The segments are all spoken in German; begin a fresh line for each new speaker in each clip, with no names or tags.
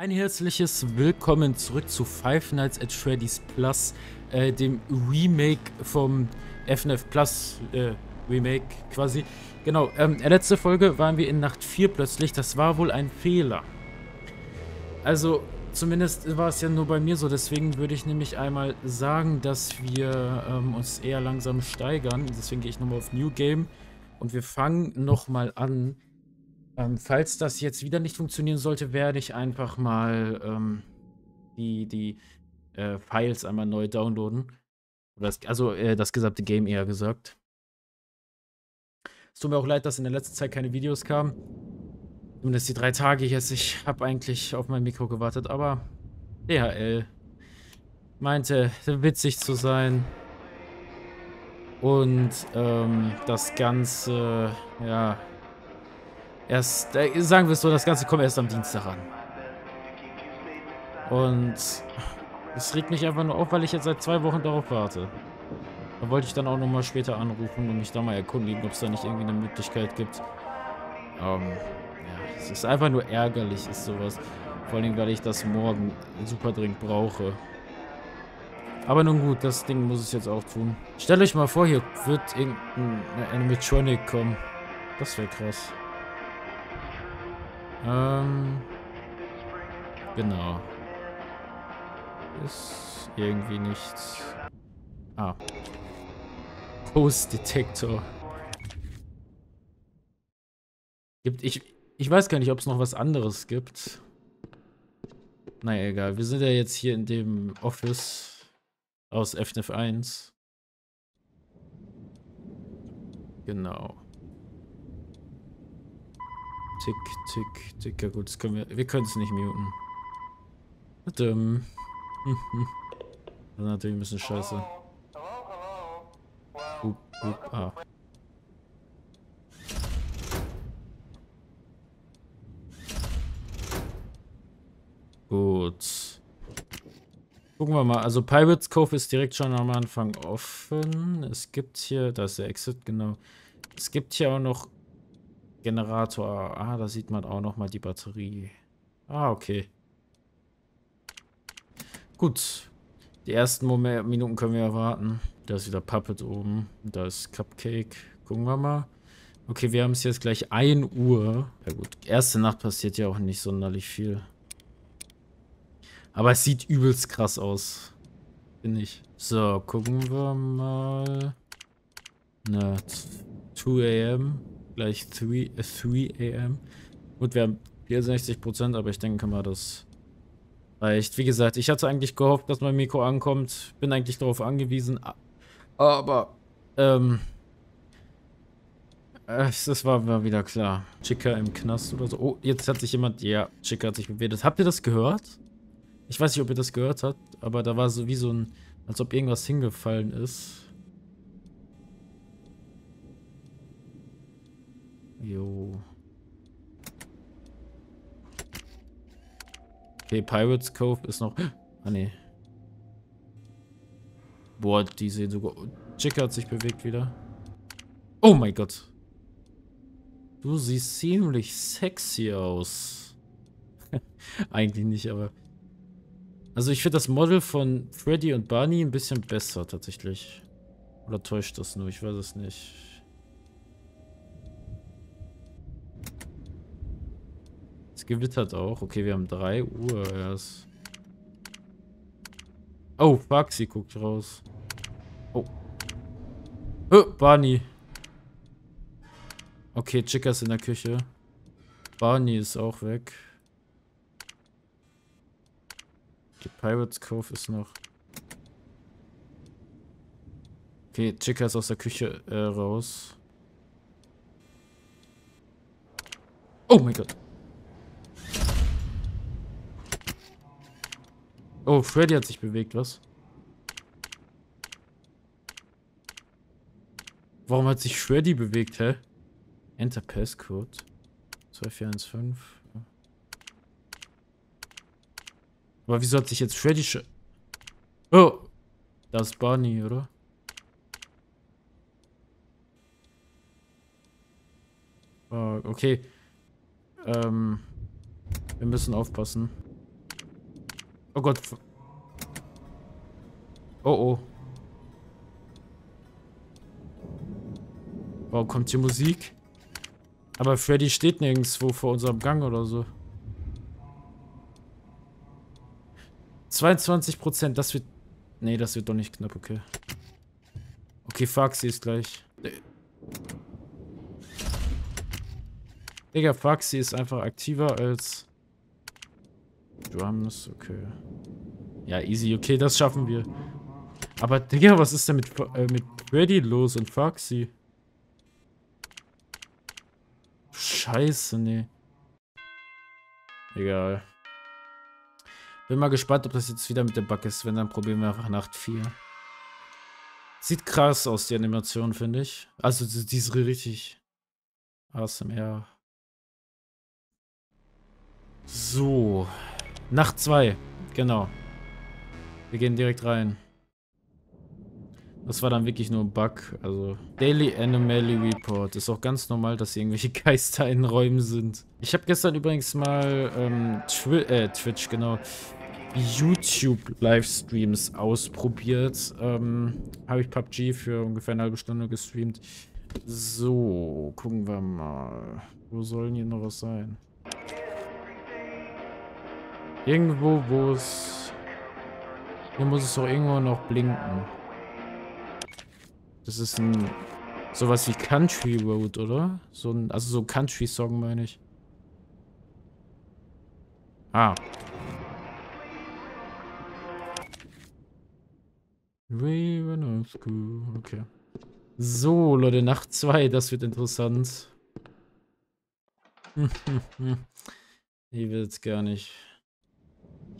Ein herzliches Willkommen zurück zu Five Nights at Freddy's Plus, äh, dem Remake vom FNF Plus äh, Remake quasi. Genau, ähm, letzten Folge waren wir in Nacht 4 plötzlich, das war wohl ein Fehler. Also, zumindest war es ja nur bei mir so, deswegen würde ich nämlich einmal sagen, dass wir ähm, uns eher langsam steigern. Deswegen gehe ich nochmal auf New Game und wir fangen nochmal an ähm, falls das jetzt wieder nicht funktionieren sollte, werde ich einfach mal ähm, die, die äh, Files einmal neu downloaden. Das, also äh, das gesamte Game eher gesagt. Es tut mir auch leid, dass in der letzten Zeit keine Videos kamen. Zumindest die drei Tage jetzt. Ich habe eigentlich auf mein Mikro gewartet, aber DHL meinte, witzig zu sein. Und ähm, das Ganze, ja, Erst, äh, sagen wir es so, das Ganze kommt erst am Dienstag an. Und es regt mich einfach nur auf, weil ich jetzt seit zwei Wochen darauf warte. Da wollte ich dann auch nochmal später anrufen und mich da mal erkundigen, ob es da nicht irgendwie eine Möglichkeit gibt. Ähm, ja, es ist einfach nur ärgerlich, ist sowas. Vor allem, weil ich das morgen super dringend brauche. Aber nun gut, das Ding muss es jetzt auch tun. Stellt euch mal vor, hier wird irgendein Animatronic kommen. Das wäre krass. Ähm. Genau. Ist irgendwie nichts. Ah. Post-Detektor. Gibt ich. Ich weiß gar nicht, ob es noch was anderes gibt. Naja, egal. Wir sind ja jetzt hier in dem Office aus FNF 1. Genau. Tick, tick, tick. Ja gut, das können wir. Wir können es nicht muten. Dumm. das ist natürlich ein bisschen scheiße. Up, up, ah. Gut. Gucken wir mal. Also Pirates Cove ist direkt schon am Anfang offen. Es gibt hier, da ist der Exit, genau. Es gibt hier auch noch Generator. Ah, da sieht man auch noch mal die Batterie. Ah, okay. Gut. Die ersten Moment, Minuten können wir erwarten. Da ist wieder Puppet oben. Da ist Cupcake. Gucken wir mal. Okay, wir haben es jetzt gleich 1 Uhr. Ja gut, erste Nacht passiert ja auch nicht sonderlich viel. Aber es sieht übelst krass aus. Finde ich. So, gucken wir mal. Na, 2 am gleich 3, 3 am. Gut, wir haben 64%, aber ich denke mal, das reicht. Wie gesagt, ich hatte eigentlich gehofft, dass mein Mikro ankommt. Bin eigentlich darauf angewiesen. Aber, ähm, das war, war wieder klar. Chica im Knast oder so. Oh, jetzt hat sich jemand, ja, Chica hat sich bewertet. Habt ihr das gehört? Ich weiß nicht, ob ihr das gehört habt, aber da war so wie so ein, als ob irgendwas hingefallen ist. Jo. Okay, Pirates Cove ist noch... Ah, ne. Boah, die sehen sogar... Chick hat sich bewegt wieder. Oh mein Gott. Du siehst ziemlich sexy aus. Eigentlich nicht, aber... Also ich finde das Model von Freddy und Barney ein bisschen besser tatsächlich. Oder täuscht das nur? Ich weiß es nicht. Gewittert auch. Okay, wir haben 3 Uhr erst. Oh, fuck, sie guckt raus. Oh. Oh, Barney. Okay, Chica ist in der Küche. Barney ist auch weg. Die Pirates Cove ist noch. Okay, Chica ist aus der Küche äh, raus. Oh mein Gott. Oh, Freddy hat sich bewegt, was? Warum hat sich Freddy bewegt, hä? Enter Passcode. 2415. Aber wieso hat sich jetzt Freddy. Oh! Das ist Barney, oder? Oh, okay. Ähm... Wir müssen aufpassen. Oh Gott. Oh oh. Warum kommt hier Musik? Aber Freddy steht nirgendwo vor unserem Gang oder so. 22 Prozent, das wird... Nee, das wird doch nicht knapp, okay. Okay, Faxi ist gleich. Digga, Faxi ist einfach aktiver als... Drums, okay. Ja, easy, okay, das schaffen wir. Aber, Digga, was ist denn mit, äh, mit Freddy los und Foxy? Scheiße, nee. Egal. Bin mal gespannt, ob das jetzt wieder mit dem Bug ist. Wenn, dann probieren wir einfach Nacht 4. Sieht krass aus, die Animation, finde ich. Also, die ist richtig ASMR. So. Nacht 2. Genau. Wir gehen direkt rein. Das war dann wirklich nur ein Bug. Also, Daily Anomaly Report. Ist auch ganz normal, dass irgendwelche Geister in Räumen sind. Ich habe gestern übrigens mal ähm, Twi äh, Twitch, genau, YouTube-Livestreams ausprobiert. Ähm, habe ich PUBG für ungefähr eine halbe Stunde gestreamt. So, gucken wir mal. Wo sollen hier noch was sein? Irgendwo, wo es... Hier muss es doch irgendwo noch blinken. Das ist ein... Sowas wie Country Road, oder? So ein, also so Country-Song, meine ich. Ah. Raven of School. Okay. So, Leute, Nacht 2, das wird interessant. ich will jetzt gar nicht.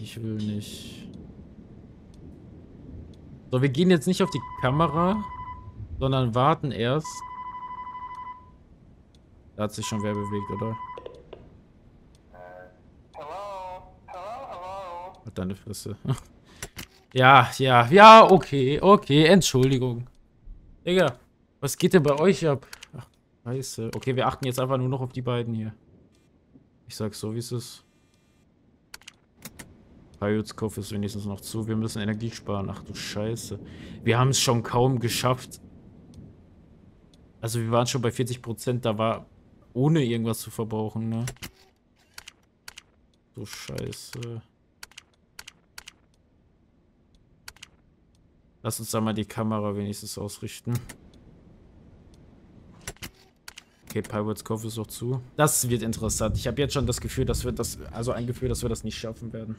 Ich will nicht. So, wir gehen jetzt nicht auf die Kamera sondern warten erst. Da hat sich schon wer bewegt, oder? Hat deine Fresse. ja, ja, ja, okay, okay, Entschuldigung. Digga, was geht denn bei euch ab? Ach, scheiße. Okay, wir achten jetzt einfach nur noch auf die beiden hier. Ich sag's so, wie es ist. Pirates Cove ist wenigstens noch zu. Wir müssen Energie sparen. Ach du Scheiße. Wir haben es schon kaum geschafft, also wir waren schon bei 40%, da war ohne irgendwas zu verbrauchen, ne? So scheiße. Lass uns da mal die Kamera wenigstens ausrichten. Okay, Pirates Cove ist auch zu. Das wird interessant. Ich habe jetzt schon das Gefühl, dass wir das, also ein Gefühl, dass wir das nicht schaffen werden.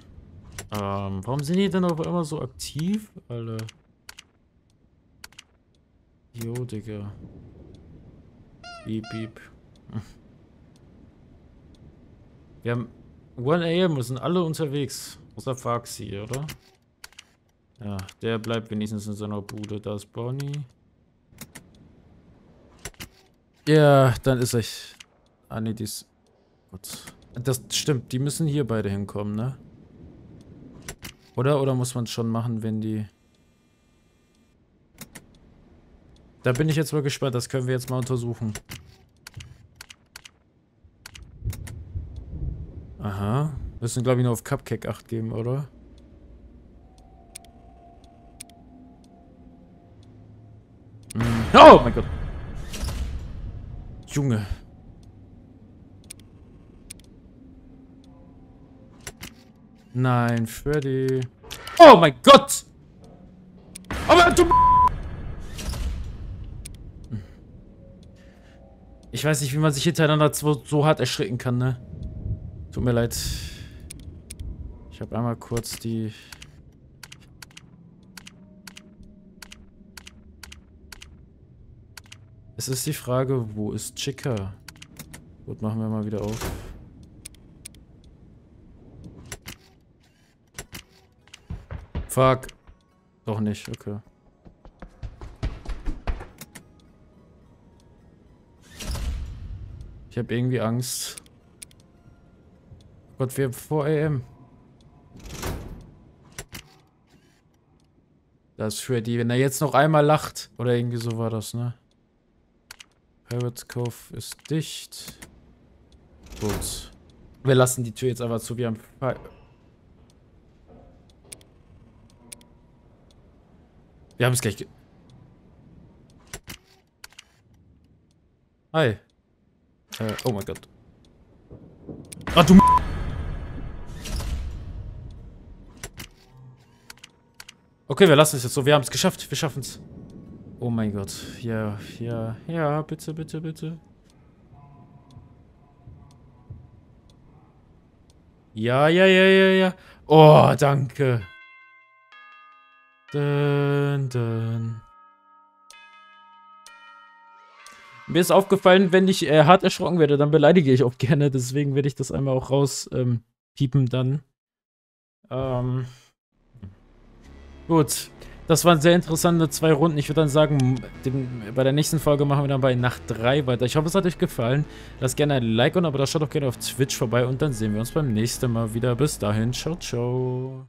Ähm, warum sind die denn auf einmal so aktiv? Alle. Jo, Digga. Beep, beep. Wir haben 1 AM, wir sind alle unterwegs. Außer Faxi, oder? Ja, der bleibt wenigstens in seiner Bude. Da ist Bonnie. Ja, dann ist ich. Ah, ne, die ist. Gut. Das stimmt, die müssen hier beide hinkommen, ne? Oder? Oder muss man es schon machen, wenn die. Da bin ich jetzt mal gespannt. Das können wir jetzt mal untersuchen. Aha. Müssen, glaube ich, nur auf Cupcake 8 geben, oder? Hm. Oh mein Gott. Junge. Nein, Freddy. Oh mein Gott! Aber du... Ich weiß nicht, wie man sich hintereinander so, hart erschrecken kann, ne? Tut mir leid. Ich habe einmal kurz die... Es ist die Frage, wo ist Chica? Gut, machen wir mal wieder auf. Fuck. Doch nicht, okay. Ich habe irgendwie Angst. Gott, wir vor AM. Das ist Freddy, wenn er jetzt noch einmal lacht. Oder irgendwie so war das, ne? Pirates Cove ist dicht. Gut. Wir lassen die Tür jetzt aber zu. Wir haben... Wir haben es gleich... Hi. Äh, oh mein Gott. Ah, du... Okay, wir lassen es jetzt so. Wir haben es geschafft. Wir schaffen es. Oh mein Gott. Ja, ja, ja. Bitte, bitte, bitte. Ja, ja, ja, ja, ja. Oh, danke. Dun, dun. Mir ist aufgefallen, wenn ich äh, hart erschrocken werde, dann beleidige ich auch gerne. Deswegen werde ich das einmal auch raus ähm, dann. Ähm. Gut. Das waren sehr interessante zwei Runden. Ich würde dann sagen, den, bei der nächsten Folge machen wir dann bei Nacht 3 weiter. Ich hoffe, es hat euch gefallen. Lasst gerne ein Like und aber da schaut auch gerne auf Twitch vorbei und dann sehen wir uns beim nächsten Mal wieder. Bis dahin, ciao, ciao.